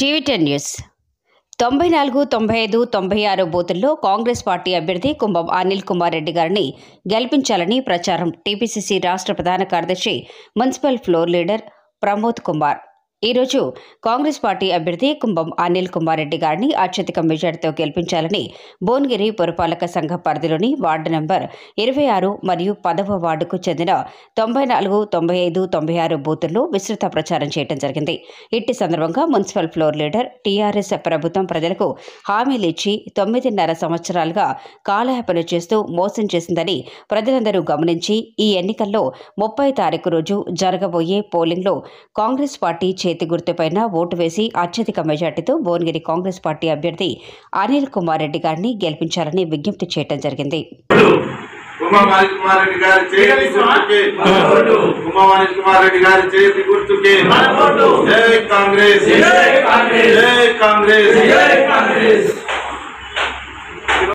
TV ten news. తొంభై నాలుగు తొంభై ఐదు తొంభై ఆరు బూతుల్లో కాంగ్రెస్ పార్టీ అభ్యర్థి కుంభం అనిల్ కుమార్ రెడ్డి గారిని గెలిపించాలని ప్రచారం. టీపీసీసీ రాష్ట్ర ప్రధాన కార్యదర్శి municipal floor leader Pramod Kumar. ఈరోజు కాంగ్రెస్ పార్టీ అభ్యర్థి కుంభం అనిల్ కుమార్ రెడ్డి గారిని అత్యధిక మెజార్టీతో గెలిపించాలని భువనగిరి పురపాలక సంఘ పరిధిలోని వార్డు నంబర్ ఇరవై ఆరు మరియు పదవ వార్డుకు చెందిన తొంభై నాలుగు తొంభై ఐదు తొంభై ఆరు బూతుల్లో విస్తృత ప్రచారం చేయడం జరిగింది. ఇట్టి సందర్భంగా మున్సిపల్ ఫ్లోర్ లీడర్ టీఆర్ఎస్ ప్రభుత్వం ప్రజలకు హామీలు ఇచ్చి తొమ్మిదిన్నర సంవత్సరాలుగా కాలయాపన చేస్తూ మోసం చేసిందని ప్రజలందరూ గమనించి ఈ ఎన్నికల్లో ముప్పై తారీఖు రోజు జరగబోయే పోలింగ్లో కాంగ్రెస్ పార్టీ చేతి గుర్తుపైన ఓటు వేసి అత్యధిక మెజార్టీతో భువనగిరి కాంగ్రెస్ పార్టీ అభ్యర్థి అనిల్ కుమార్ రెడ్డి గారిని గెలిపించాలని విజ్ఞప్తి చేయడం జరిగింది. ఉమామాని కుమార్ రెడ్డి గారి చేతి గుర్తుకే ఉమామాని కుమార్ రెడ్డి గారి చేతి గుర్తుకే జై కాంగ్రెస్. జై కాంగ్రెస్. జై కాంగ్రెస్.